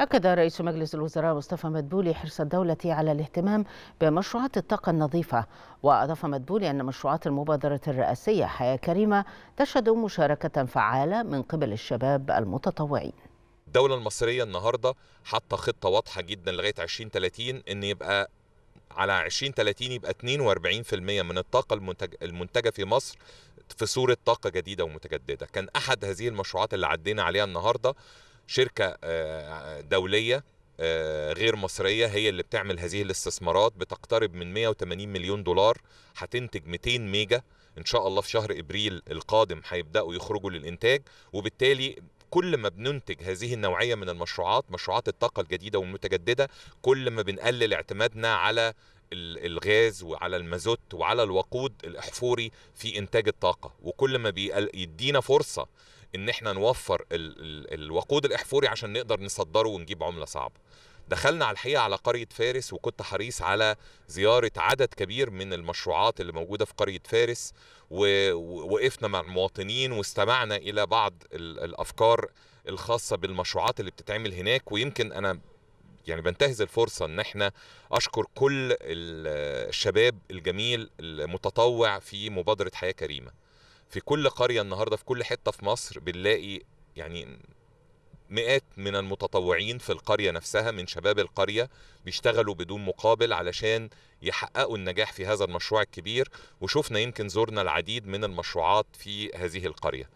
أكد رئيس مجلس الوزراء مصطفى مدبولي حرص الدولة على الاهتمام بمشروعات الطاقة النظيفة. وأضاف مدبولي أن مشروعات المبادرة الرئاسية حياة كريمة تشهد مشاركة فعالة من قبل الشباب المتطوعين. الدولة المصرية النهاردة حاطة خطة واضحة جدا لغاية 2030 إن يبقى على 2030 يبقى 42% من الطاقة المنتج المنتجة في مصر في صورة طاقة جديدة ومتجددة. كان أحد هذه المشروعات اللي عدينا عليها النهاردة شركة دولية غير مصرية هي اللي بتعمل هذه الاستثمارات بتقترب من 180 مليون دولار هتنتج 200 ميجا. إن شاء الله في شهر إبريل القادم هيبدأوا يخرجوا للإنتاج. وبالتالي كل ما بننتج هذه النوعية من المشروعات مشروعات الطاقة الجديدة والمتجددة كل ما بنقلل اعتمادنا على الغاز وعلى المازوت وعلى الوقود الأحفوري في إنتاج الطاقة. وكل ما بيدينا فرصة إن إحنا نوفر ال ال الوقود الإحفوري عشان نقدر نصدره ونجيب عملة صعبة. دخلنا على الحقيقة على قرية فارس وكنت حريص على زيارة عدد كبير من المشروعات اللي موجودة في قرية فارس ووقفنا مع المواطنين واستمعنا إلى بعض الأفكار الخاصة بالمشروعات اللي بتتعمل هناك. ويمكن أنا يعني بنتهز الفرصة إن إحنا أشكر كل الشباب الجميل المتطوع في مبادرة حياة كريمة. في كل قرية النهاردة في كل حتة في مصر بنلاقي يعني مئات من المتطوعين في القرية نفسها من شباب القرية بيشتغلوا بدون مقابل علشان يحققوا النجاح في هذا المشروع الكبير وشفنا يمكن زرنا العديد من المشروعات في هذه القرية.